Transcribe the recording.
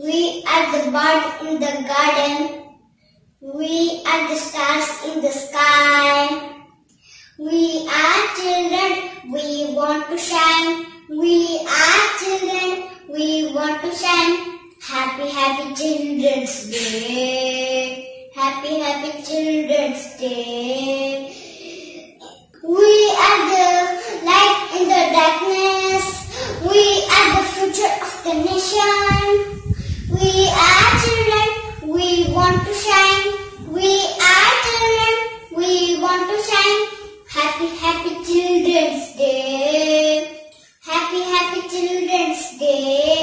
We are the bird in the garden. We are the stars in the sky. We are children, we want to shine. We are children, we want to shine. Happy, happy Children's Day. Happy, happy Children's Day. We are the light in the darkness. We are the future of the nation. We are children, we want to shine. We are children, we want to shine. Happy, happy Children's Day. Happy, happy Children's Day.